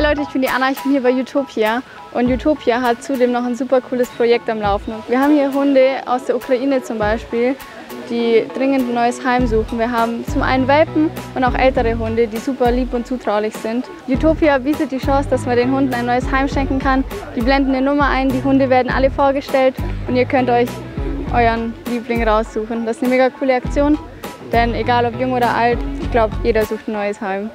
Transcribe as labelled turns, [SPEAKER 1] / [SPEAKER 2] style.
[SPEAKER 1] Hey Leute, ich bin die Anna, ich bin hier bei Utopia und Utopia hat zudem noch ein super cooles Projekt am Laufen. Wir haben hier Hunde aus der Ukraine zum Beispiel, die dringend ein neues Heim suchen. Wir haben zum einen Welpen und auch ältere Hunde, die super lieb und zutraulich sind. Utopia bietet die Chance, dass man den Hunden ein neues Heim schenken kann. Die blenden eine Nummer ein, die Hunde werden alle vorgestellt und ihr könnt euch euren Liebling raussuchen. Das ist eine mega coole Aktion, denn egal ob jung oder alt, ich glaube, jeder sucht ein neues Heim.